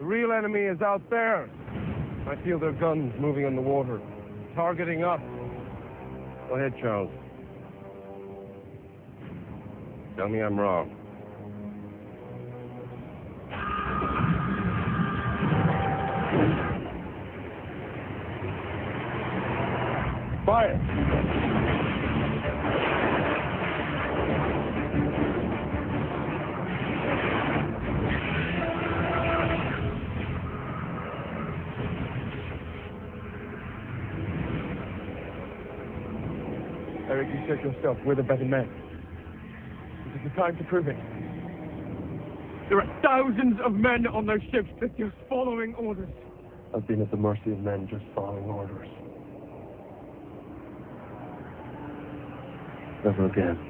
The real enemy is out there. I feel their guns moving in the water, targeting us. Go ahead, Charles. Tell me I'm wrong. Fire! Erik, you said yourself, we're the better men. This is the time to prove it. There are thousands of men on those ships that just following orders. I've been at the mercy of men just following orders. Never again.